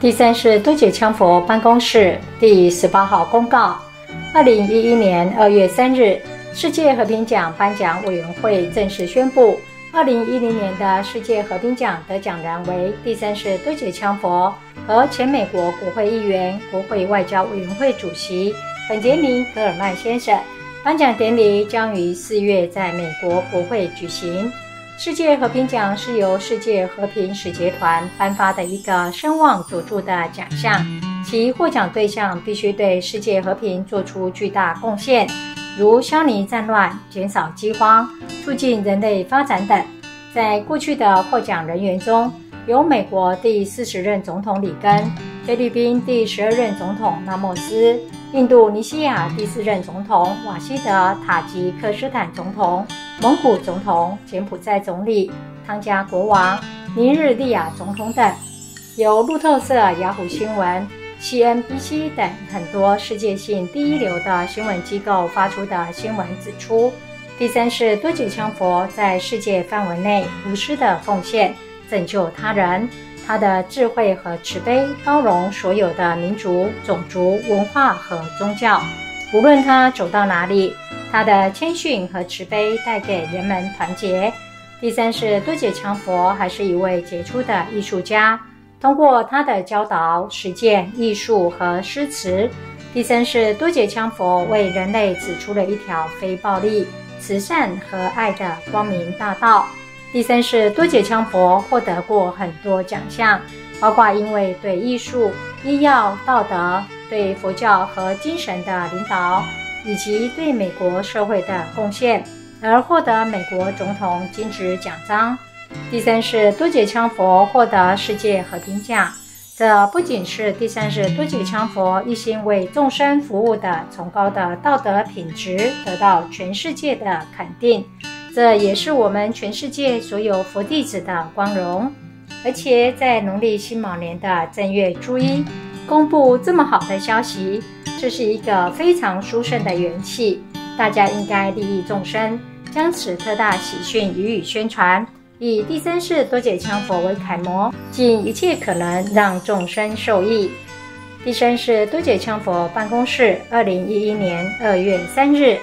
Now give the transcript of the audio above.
第三是多解羌佛办公室第十八号公告：二零一一年二月三日，世界和平奖颁奖委员会正式宣布，二零一零年的世界和平奖得奖人为第三世多解羌佛和前美国国会议员、国会外交委员会主席本杰明·格尔曼先生。颁奖典礼将于四月在美国国会举行。世界和平奖是由世界和平使节团颁发的一个声望卓著的奖项，其获奖对象必须对世界和平做出巨大贡献，如消弭战乱、减少饥荒、促进人类发展等。在过去的获奖人员中，有美国第四十任总统里根、菲律宾第十二任总统拉莫斯。印度尼西亚第四任总统瓦希德·塔吉克斯坦总统、蒙古总统、柬埔寨总理、汤加国王、尼日利亚总统等，由路透社、雅虎新闻、CNBC 等很多世界性第一流的新闻机构发出的新闻指出，第三是多杰羌佛在世界范围内无私的奉献，拯救他人。他的智慧和慈悲，包容所有的民族、种族、文化和宗教。无论他走到哪里，他的谦逊和慈悲带给人们团结。第三是多杰羌佛，还是一位杰出的艺术家。通过他的教导、实践、艺术和诗词，第三是多杰羌佛为人类指出了一条非暴力、慈善和爱的光明大道。第三是多杰羌佛获得过很多奖项，包括因为对艺术、医药、道德、对佛教和精神的领导，以及对美国社会的贡献，而获得美国总统金质奖章。第三是多杰羌佛获得世界和平奖，这不仅是第三是多杰羌佛一心为众生服务的崇高的道德品质得到全世界的肯定。这也是我们全世界所有佛弟子的光荣，而且在农历辛卯年的正月初一公布这么好的消息，这是一个非常殊胜的元气。大家应该利益众生，将此特大喜讯予以宣传，以第三世多解羌佛为楷模，尽一切可能让众生受益。第三世多解羌佛办公室，二零一一年二月三日。